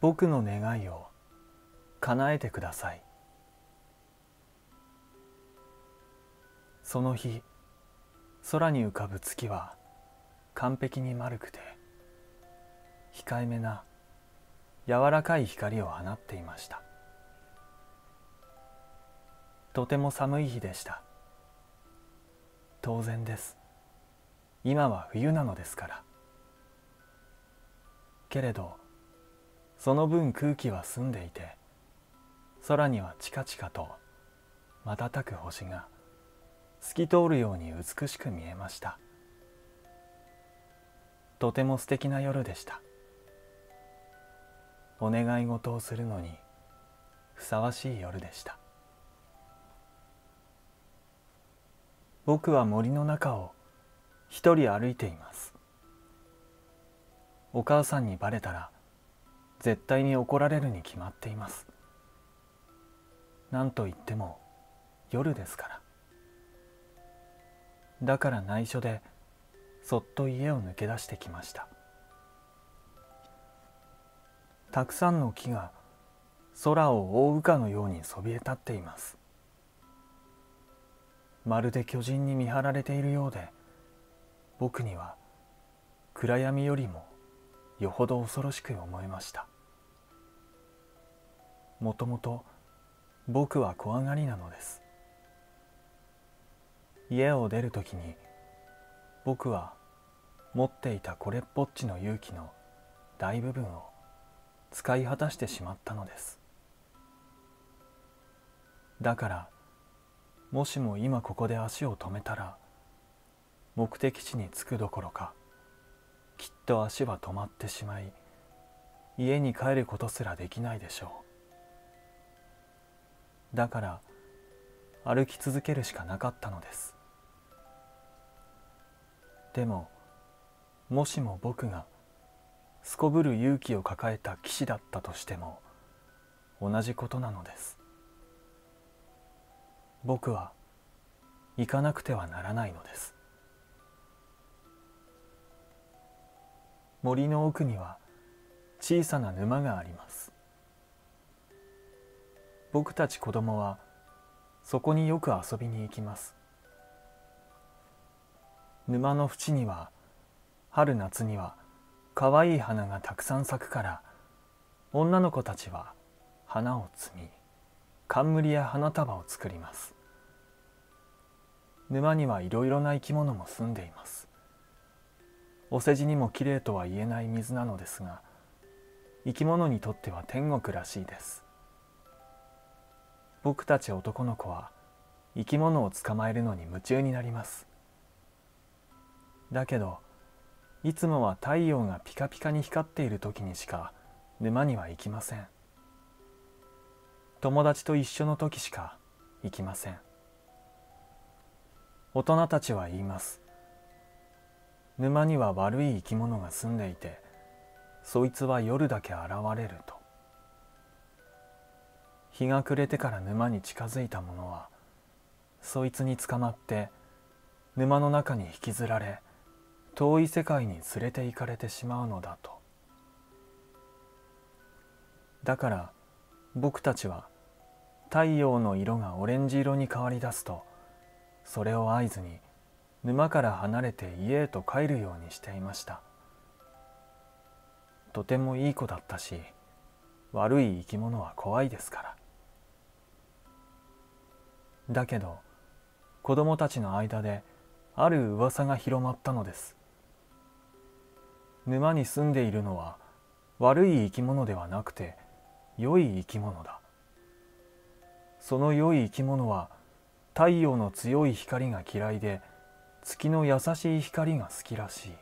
僕の願いを叶えてください。その日空に浮かぶ月は完璧に丸くて控えめな柔らかい光を放っていました。とても寒い日でした。当然です。今は冬なのですから。けれどその分空気は澄んでいて空にはチカチカと瞬く星が透き通るように美しく見えました。とても素敵な夜でした。お願い事をするのにふさわしい夜でした。僕は森の中を一人歩いています。お母さんにバレたら絶対に怒られるに決まっています。何と言っても夜ですから。だから内緒でそっと家を抜け出してきました。たくさんの木が空を覆うかのようにそびえ立っています。まるで巨人に見張られているようで僕には暗闇よりもよほど恐ろしく思いました。もともと僕は怖がりなのです。家を出るときに僕は持っていたこれっぽっちの勇気の大部分を使い果たしてしまったのです。だからもしも今ここで足を止めたら目的地に着くどころかと足は止まってしまい家に帰ることすらできないでしょう。だから歩き続けるしかなかったのです。でももしも僕がすこぶる勇気を抱えた騎士だったとしても同じことなのです。僕は行かなくてはならないのです。森の奥には小さな沼があります。僕たち子供はそこによく遊びに行きます。沼の縁には春夏には可愛い花がたくさん咲くから女の子たちは花を摘み冠や花束を作ります。沼にはいろいろな生き物も住んでいます。お世辞にもきれいとは言えない水なのですが生き物にとっては天国らしいです。僕たち男の子は生き物を捕まえるのに夢中になります。だけどいつもは太陽がピカピカに光っている時にしか沼には行きません。友達と一緒の時しか行きません。大人たちは言います。沼には悪い生き物が住んでいてそいつは夜だけ現れると。日が暮れてから沼に近づいた者はそいつに捕まって沼の中に引きずられ遠い世界に連れて行かれてしまうのだと。だから僕たちは太陽の色がオレンジ色に変わり出すとそれを合図に沼から離れて家へと帰るようにしていましたとてもいい子だったし悪い生き物は怖いですからだけど子供たちの間である噂が広まったのです沼に住んでいるのは悪い生き物ではなくて良い生き物だその良い生き物は太陽の強い光が嫌いで月の優しい光が好きらしい。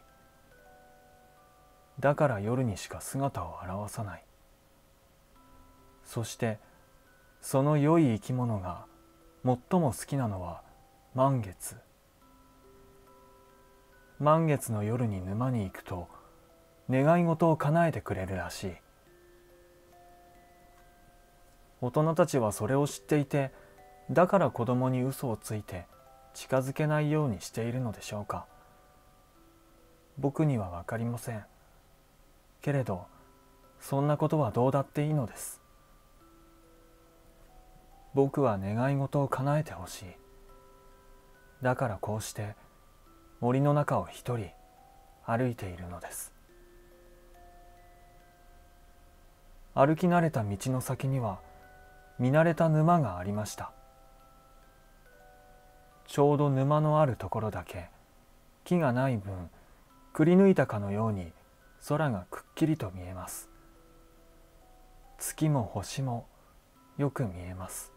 だから夜にしか姿を現さない。そしてその良い生き物が最も好きなのは満月。満月の夜に沼に行くと願い事を叶えてくれるらしい。大人たちはそれを知っていてだから子供に嘘をついて近づけないようにしているのでしょうか。僕には分かりません。けれどそんなことはどうだっていいのです。僕は願い事を叶えてほしい。だからこうして森の中を一人歩いているのです。歩き慣れた道の先には見慣れた沼がありました。ちょうど沼のあるところだけ木がない分くり抜いたかのように空がくっきりと見えます。月も星もよく見えます。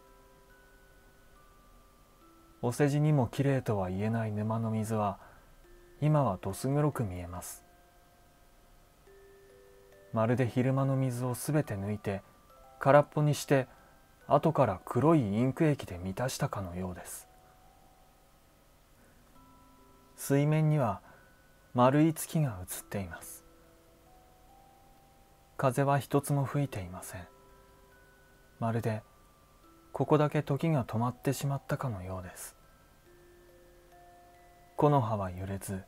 お世辞にもきれいとは言えない沼の水は今はどす黒く見えます。まるで昼間の水をすべて抜いて空っぽにして後から黒いインク液で満たしたかのようです。水面には丸い月が映っています。風は一つも吹いていません。まるでここだけ時が止まってしまったかのようです。木の葉は揺れず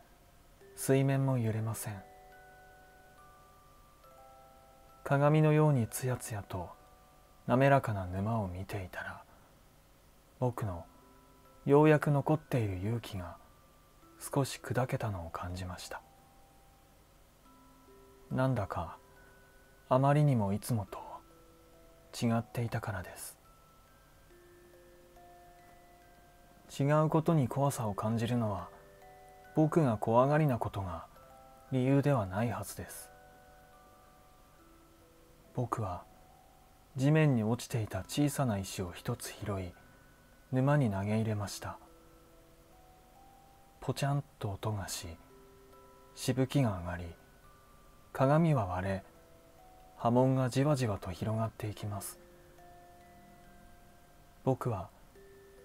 水面も揺れません。鏡のようにつやつやと滑らかな沼を見ていたら僕のようやく残っている勇気が少し砕けたのを感じました。なんだかあまりにもいつもと違っていたからです。違うことに怖さを感じるのは僕が怖がりなことが理由ではないはずです。僕は地面に落ちていた小さな石を一つ拾い沼に投げ入れました。ポチャンと音がししぶきが上がり鏡は割れ波紋がじわじわと広がっていきます。僕は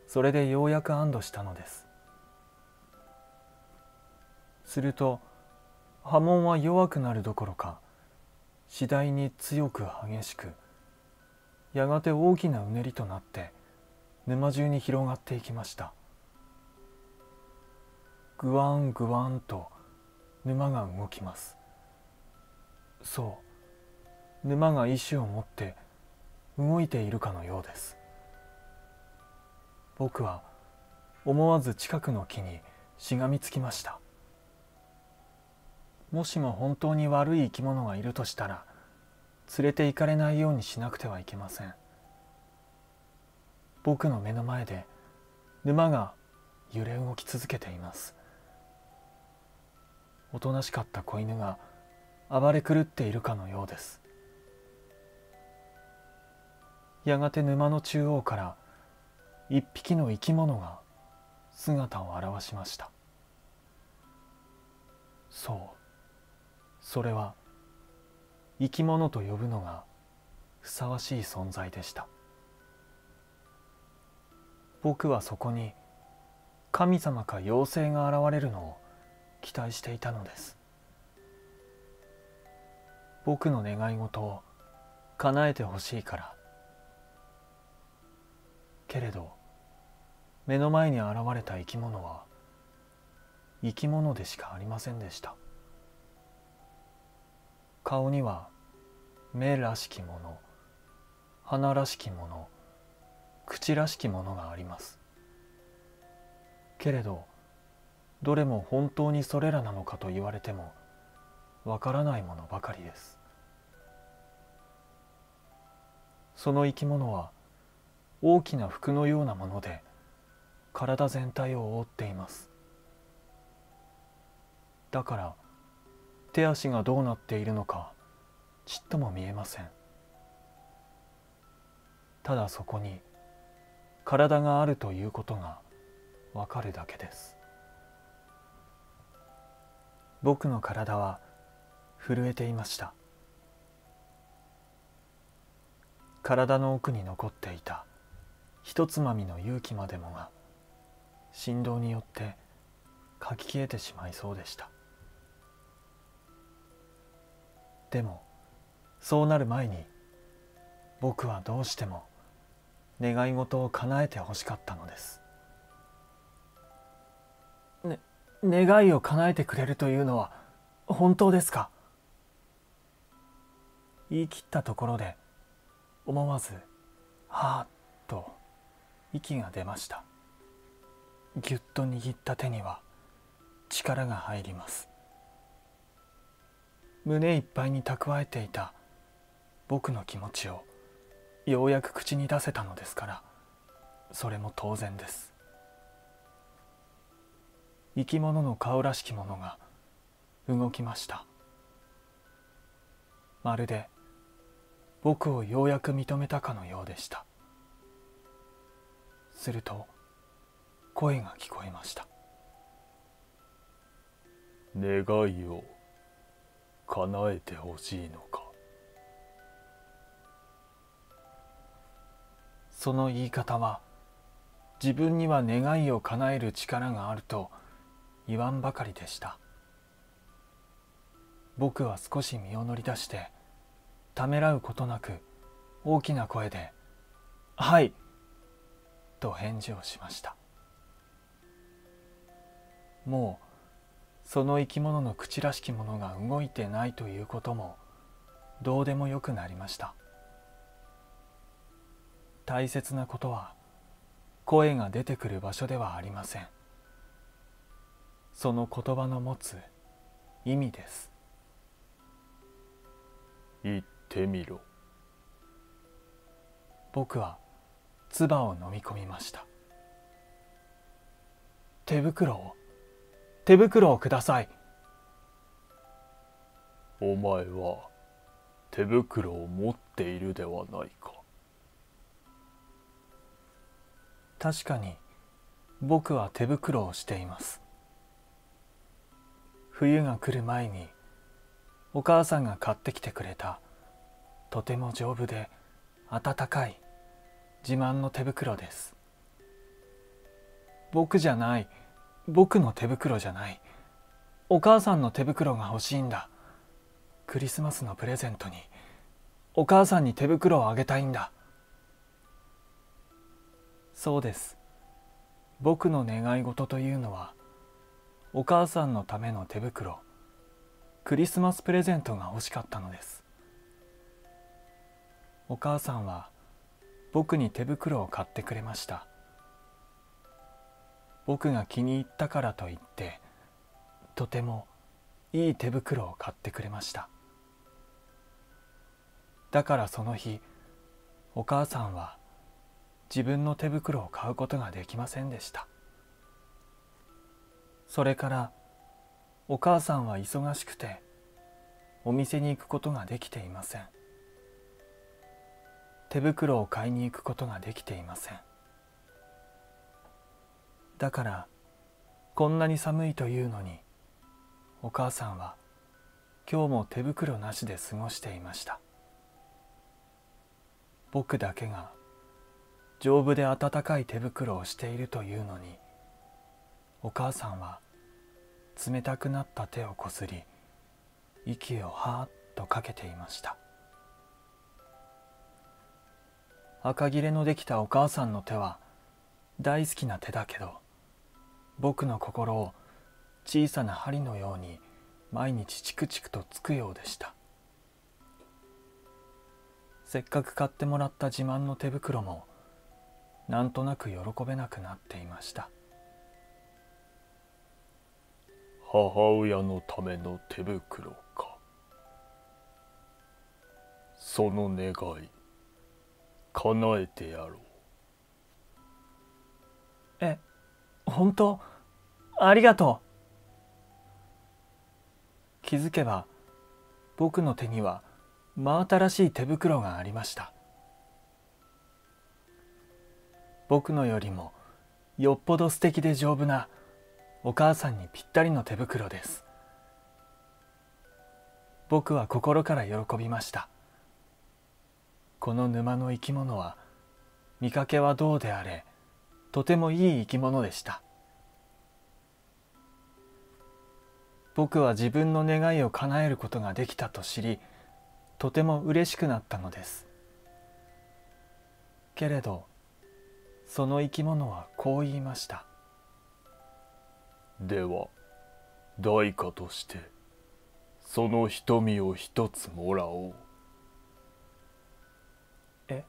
それでようやく安堵したのです。すると波紋は弱くなるどころか次第に強く激しくやがて大きなうねりとなって沼中に広がっていきました。ぐわんぐわんと沼が動きます。そう。沼が意志を持って動いているかのようです。僕は思わず近くの木にしがみつきました。もしも本当に悪い生き物がいるとしたら連れて行かれないようにしなくてはいけません。僕の目の前で沼が揺れ動き続けています。おとなしかった子犬が暴れ狂っているかのようです。やがて沼の中央から一匹の生き物が姿を現しました。そう。それは生き物と呼ぶのがふさわしい存在でした。僕はそこに神様か妖精が現れるのを期待していたのです。僕の願い事を叶えてほしいから。けれど目の前に現れた生き物は生き物でしかありませんでした。顔には目らしきもの鼻らしきもの口らしきものがあります。けれどどれも本当にそれらなのかと言われてもわからないものばかりです。その生き物は大きな服のようなもので体全体を覆っています。だから手足がどうなっているのかちっとも見えません。ただそこに体があるということがわかるだけです。僕の体は震えていました。体の奥に残っていたひとつまみの勇気までもが振動によってかき消えてしまいそうでした。でもそうなる前に僕はどうしても願い事を叶えてほしかったのです、願いを叶えてくれるというのは本当ですか？言い切ったところで思わず「はあ」と息が出ました。ぎゅっと握った手には力が入ります。胸いっぱいに蓄えていた僕の気持ちをようやく口に出せたのですからそれも当然です。生き物の顔らしきものが動きました。まるで僕をようやく認めたかのようでした。すると声が聞こえました。願いを叶えてほしいのか。その言い方は自分には願いを叶える力があると言わんばかりでした。僕は少し身を乗り出してためらうことなく大きな声で「はい」と返事をしました。もうその生き物の口らしきものが動いてないということもどうでもよくなりました。大切なことは声が出てくる場所ではありません。その言葉の持つ意味です。言ってみろ。僕は唾を飲み込みました。手袋を手袋をください。お前は手袋を持っているではないか。確かに僕は手袋をしています冬が来る前にお母さんが買ってきてくれたとても丈夫で暖かい自慢の手袋です。僕じゃない僕の手袋じゃないお母さんの手袋が欲しいんだ。クリスマスのプレゼントにお母さんに手袋をあげたいんだ。そうです。僕の願い事というのはお母さんのための手袋クリスマスプレゼントが欲しかったのです。お母さんは僕に手袋を買ってくれました。僕が気に入ったからといってとてもいい手袋を買ってくれました。だからその日お母さんは自分の手袋を買うことができませんでした。それからお母さんは忙しくてお店に行くことができていません。手袋を買いに行くことができていません。だからこんなに寒いというのにお母さんは今日も手袋なしで過ごしていました。僕だけが丈夫で暖かい手袋をしているというのにお母さんは冷たくなった手をこすり息をはーっとかけていました。赤切れのできたお母さんの手は大好きな手だけど僕の心を小さな針のように毎日チクチクとつくようでした。せっかく買ってもらった自慢の手袋もなんとなく喜べなくなっていました。母親のための手袋か。その願い叶えてやろう。え本当？ありがとう。気づけば僕の手には真新しい手袋がありました。僕のよりもよっぽど素敵で丈夫なお母さんにぴったりの手袋です。僕は心から喜びました。この沼の生き物は見かけはどうであれとてもいい生き物でした。僕は自分の願いを叶えることができたと知りとても嬉しくなったのです。けれどその生き物はこう言いました。では代価としてその瞳を一つもらおう。え？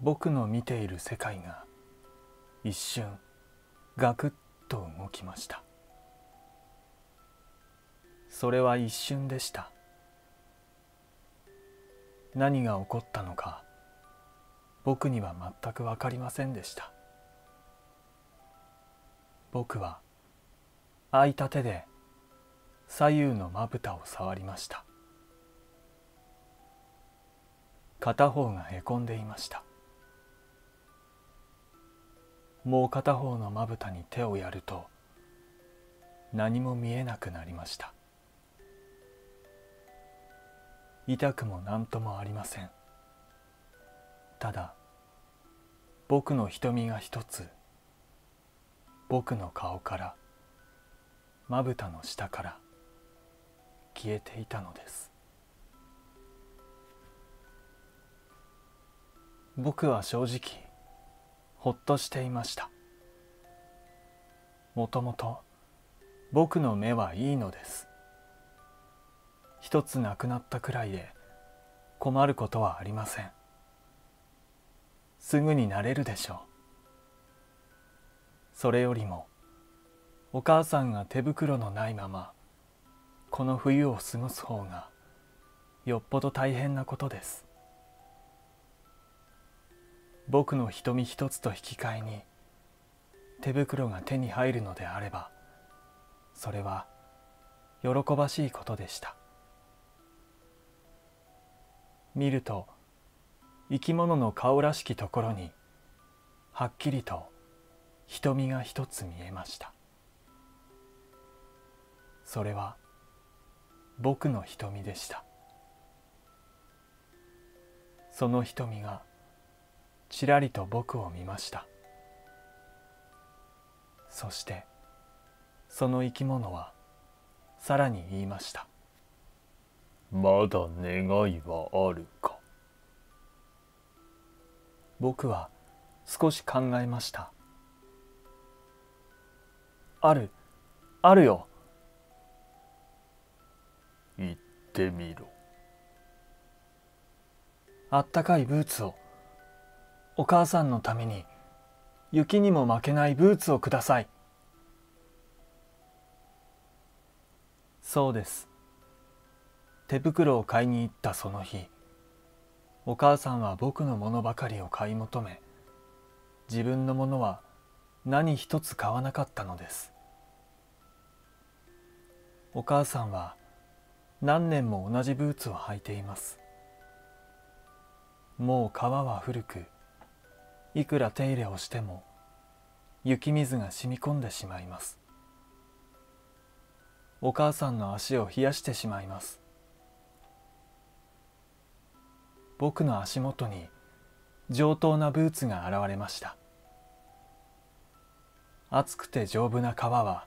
僕の見ている世界が一瞬ガクッと動きました。それは一瞬でした。何が起こったのか僕には全く分かりませんでした。僕は空いた手で左右のまぶたを触りました。片方がへこんでいました。もう片方のまぶたに手をやると何も見えなくなりました。痛くも何ともありません。ただ僕の瞳が一つ僕の顔からまぶたの下から消えていたのです。僕は正直ほっとしていました。もともと僕の目はいいのです。一つなくなったくらいで困ることはありません。すぐになれるでしょう。それよりもお母さんが手袋のないままこの冬を過ごす方がよっぽど大変なことです。僕の瞳一つと引き換えに手袋が手に入るのであればそれは喜ばしいことでした。見ると生き物の顔らしきところにはっきりと瞳が一つ見えました。それは僕の瞳でした。その瞳がちらりと僕を見ました。そしてその生き物はさらに言いました。まだ願いはあるか？僕は少し考えましたある。あるよ。言ってみろ。あったかいブーツを。お母さんのために。雪にも負けないブーツをください。そうです。手袋を買いに行ったその日。お母さんは僕のものばかりを買い求め。自分のものは何一つ買わなかったのです。お母さんは何年も同じブーツを履いています。もう皮は古くいくら手入れをしても雪水が染み込んでしまいます。お母さんの足を冷やしてしまいます。僕の足元に上等なブーツが現れました。厚くて丈夫な皮は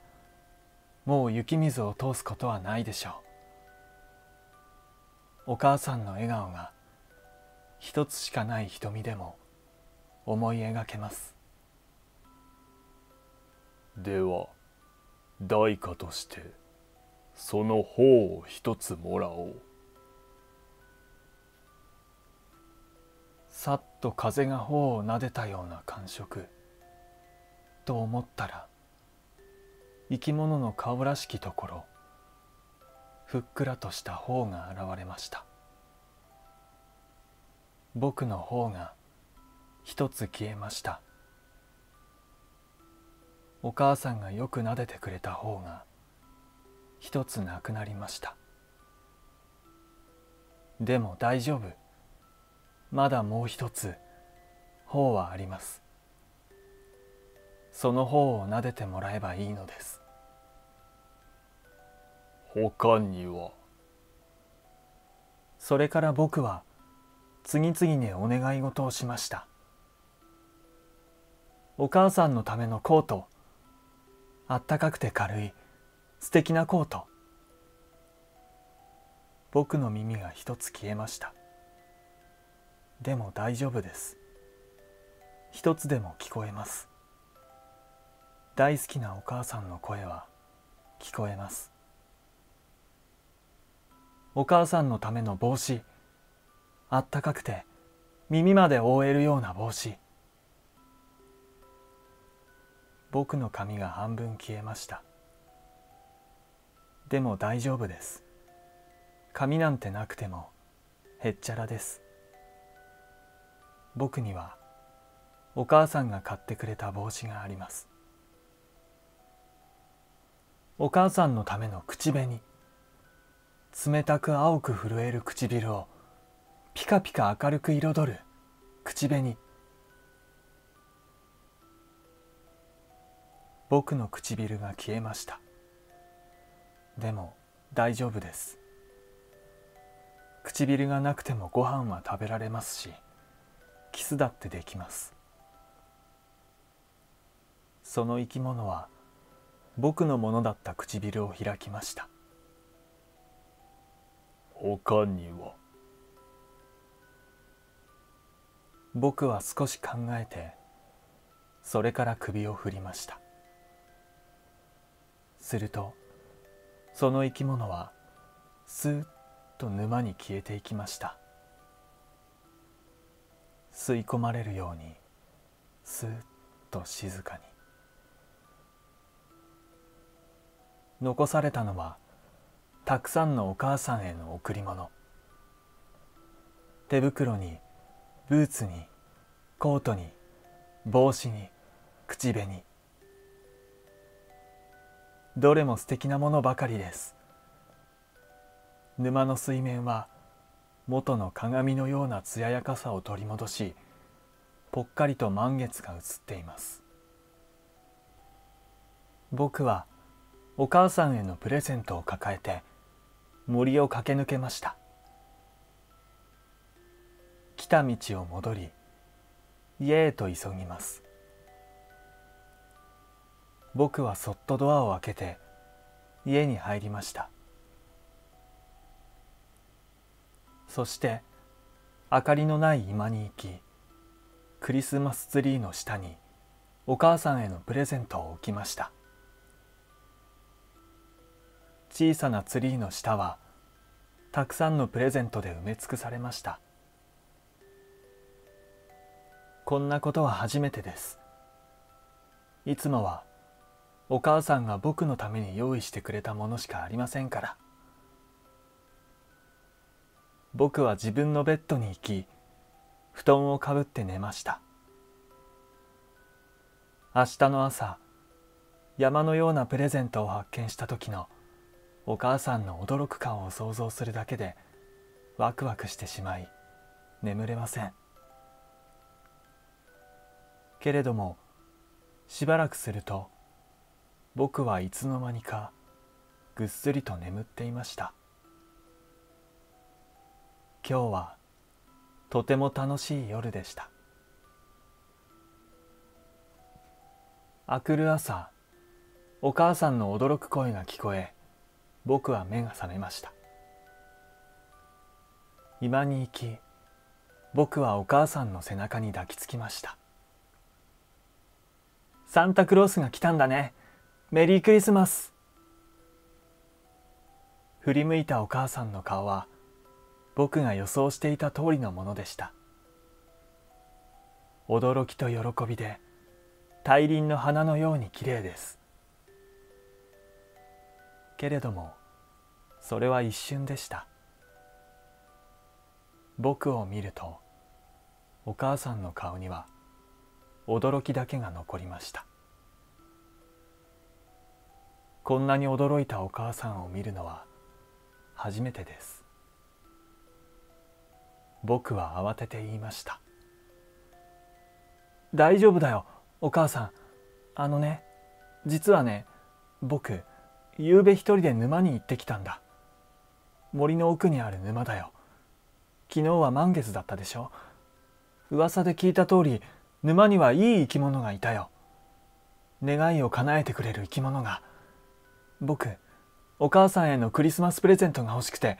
もう雪水を通すことはないでしょう。お母さんの笑顔が一つしかない瞳でも思い描けます。では代価としてその方を一つもらおう。さっと風が頬をなでたような感触と思ったら生き物の顔らしきところふっくらとした頬が現れました。僕の頬が一つ消えました。お母さんがよく撫でてくれた方が一つなくなりました。でも大丈夫。まだもう一つ方はあります。その方を撫でてもらえばいいのです。他には？それから僕は次々にお願い事をしました。お母さんのためのコートあったかくて軽い素敵なコート。僕の耳が一つ消えました。でも大丈夫です。一つでも聞こえます大好きなお母さんの声は聞こえます。お母さんのための帽子あったかくて耳まで覆えるような帽子。僕の髪が半分消えました。でも大丈夫です。髪なんてなくてもへっちゃらです。僕にはお母さんが買ってくれた帽子があります。お母さんのための口紅。冷たく青く震える唇をピカピカ明るく彩る口紅。僕の唇が消えました。でも大丈夫です。唇がなくてもご飯は食べられますしキスだってできます。その生き物は僕のものだった唇を開きました。他には？僕は少し考えてそれから首を振りました。するとその生き物はスーッと沼に消えていきました。吸い込まれるようにスーッと静かに残されたのはたくさんのお母さんへの贈り物。手袋にブーツにコートに帽子に口紅。どれも素敵なものばかりです。沼の水面は元の鏡のような艶やかさを取り戻しぽっかりと満月が映っています。僕はお母さんへのプレゼントを抱えて森を駆け抜けました。来た道を戻り家へと急ぎます。僕はそっとドアを開けて家に入りました。そして明かりのない居間に行きクリスマスツリーの下にお母さんへのプレゼントを置きました。小さなツリーの下はたくさんのプレゼントで埋め尽くされました。こんなことは初めてです。いつもはお母さんが僕のために用意してくれたものしかありませんから。僕は自分のベッドに行き布団をかぶって寝ました。明日の朝山のようなプレゼントを発見した時のお母さんの驚く顔を想像するだけでワクワクしてしまい眠れません。けれどもしばらくすると僕はいつの間にかぐっすりと眠っていました。今日はとても楽しい夜でした。明くる朝お母さんの驚く声が聞こえ僕は目が覚めました。居間に行き僕はお母さんの背中に抱きつきました。サンタクロースが来たんだね。メリークリスマス。振り向いたお母さんの顔は僕が予想していた通りのものでした。驚きと喜びで大輪の花のようにきれいです。けれどもそれは一瞬でした。僕を見るとお母さんの顔には驚きだけが残りました。こんなに驚いたお母さんを見るのは初めてです。僕は慌てて言いました。大丈夫だよお母さん。あのね実はね僕夕べ一人で沼に行ってきたんだ。森の奥にある沼だよ。昨日は満月だったでしょ。噂で聞いた通り沼にはいい生き物がいたよ。願いを叶えてくれる生き物が。僕お母さんへのクリスマスプレゼントが欲しくて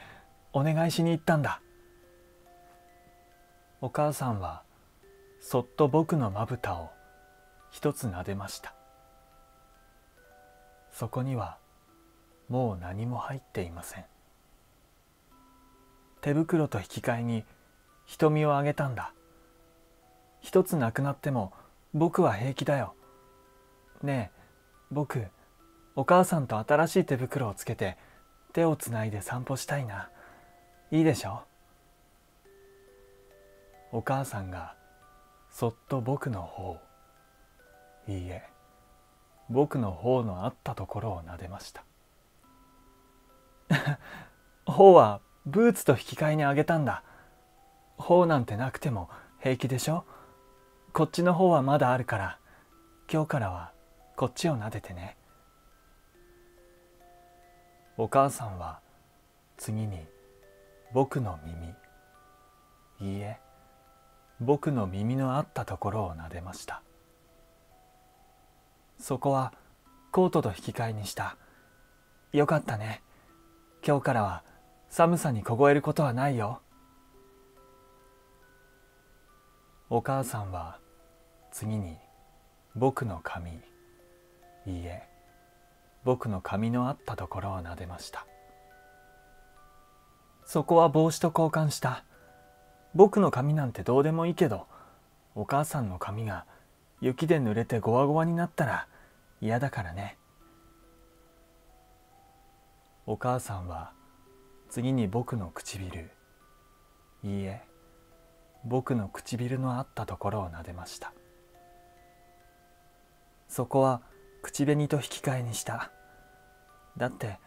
お願いしに行ったんだ。お母さんはそっと僕のまぶたを一つ撫でました。そこにはもう何も入っていません。手袋と引き換えに瞳をあげたんだ。一つなくなっても僕は平気だよ。ねえ僕お母さんと新しい手袋をつけて手をつないで散歩したいな。いいでしょ？お母さんがそっと僕の方いいえ僕の方のあったところを撫でました。方はブーツと引き換えにあげたんだ。方なんてなくても平気でしょ？こっちの方はまだあるから。今日からはこっちを撫でてね。お母さんは次に僕の耳。いいえ。僕の耳のあったところを撫でました。そこはコートと引き換えにした。よかったね。今日からは寒さに凍えることはないよ。お母さんは次に僕の髪いいえ僕の髪のあったところを撫でました。そこは帽子と交換した。僕の髪なんてどうでもいいけどお母さんの髪が雪で濡れてゴワゴワになったら嫌だからね。お母さんは次に僕の唇いいえ僕の唇のあったところを撫でました。そこは口紅と引き換えにした。だって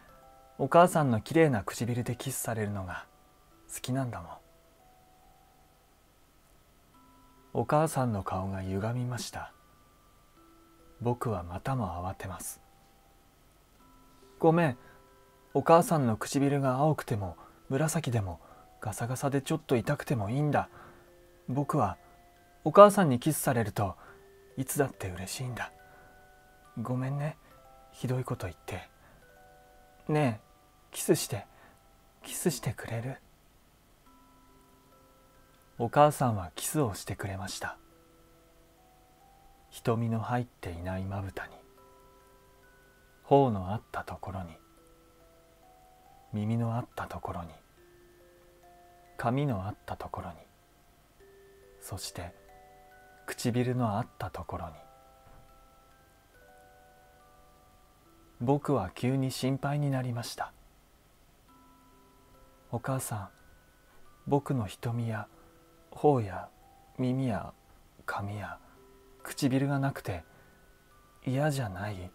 お母さんのきれいな唇でキスされるのが好きなんだもん。お母さんの顔が歪みました。僕はまたも慌てます。ごめんお母さんの唇が青くても紫でもガサガサでちょっと痛くてもいいんだ。僕はお母さんにキスされるといつだって嬉しいんだ。ごめんね。ひどいこと言って。ねえキスしてキスしてくれる？お母さんはキスをしてくれました。瞳の入っていないまぶたに頬のあったところに耳のあったところに。髪のあったところに。そして唇のあったところに。僕は急に心配になりました。お母さん僕の瞳や頬や耳や髪や唇がなくて嫌じゃない？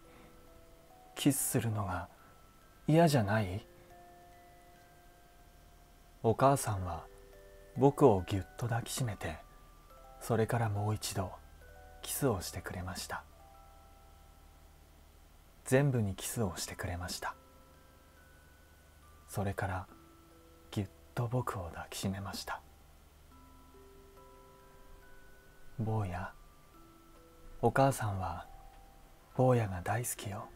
キスするのが嫌じゃない？お母さんは僕をぎゅっと抱きしめてそれからもう一度キスをしてくれました。全部にキスをしてくれました。それからぎゅっと僕を抱きしめました。坊やお母さんは坊やが大好きよ。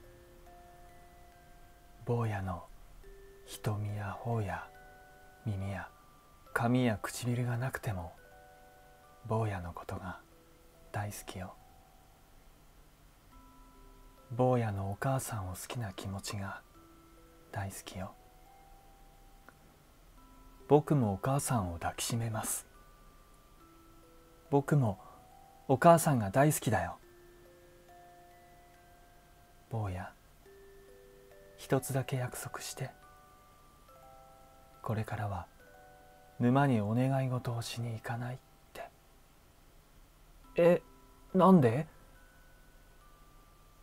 坊やの瞳や頬や耳や髪や唇がなくても坊やのことが大好きよ。坊やのお母さんを好きな気持ちが大好きよ。僕もお母さんを抱きしめます。僕もお母さんが大好きだよ。坊や一つだけ約束してこれからは沼にお願い事をしに行かないって。えなんで？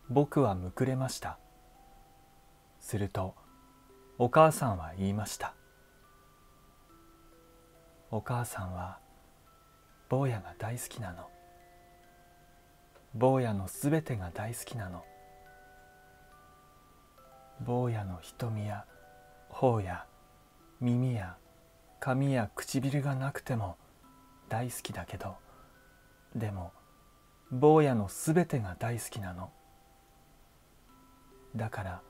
僕はむくれました。するとお母さんは言いました。お母さんは坊やが大好きなの。坊やのすべてが大好きなの。坊やの瞳や頬や耳や髪や唇がなくても大好きだけどでも坊やのすべてが大好きなの。だから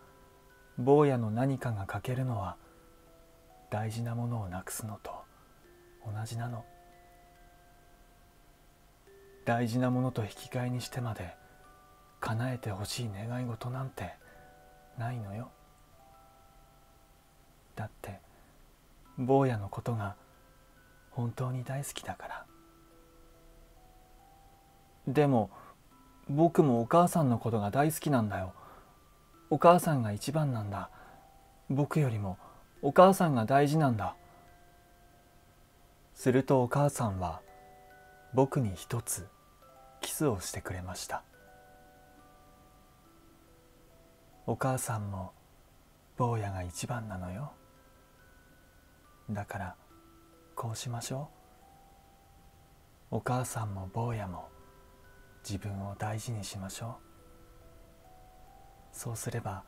坊やの何かが欠けるのは大事なものをなくすのと同じなの。大事なものと引き換えにしてまで叶えてほしい願い事なんてないのよ。だって坊やのことが本当に大好きだから。でも僕もお母さんのことが大好きなんだよ。お母さんが一番なんだ。僕よりもお母さんが大事なんだ。するとお母さんは僕に一つキスをしてくれました。お母さんも坊やが一番なのよ。だからこうしましょう。お母さんも坊やも自分を大事にしましょう。そうすれば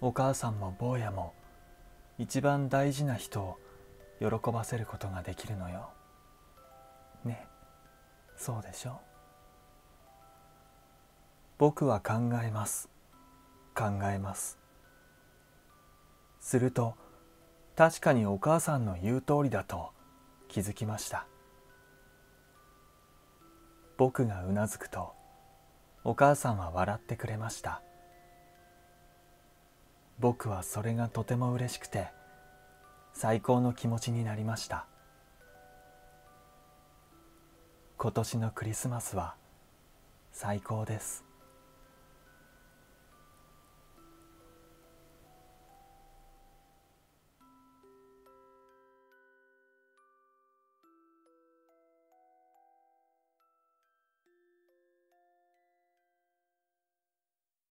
お母さんも坊やも一番大事な人を喜ばせることができるのよ。ね。そうでしょ僕は考えます。考えます。すると確かにお母さんの言う通りだと気づきました。僕がうなずくとお母さんは笑ってくれました。僕はそれがとても嬉しくて最高の気持ちになりました。今年のクリスマスは最高です。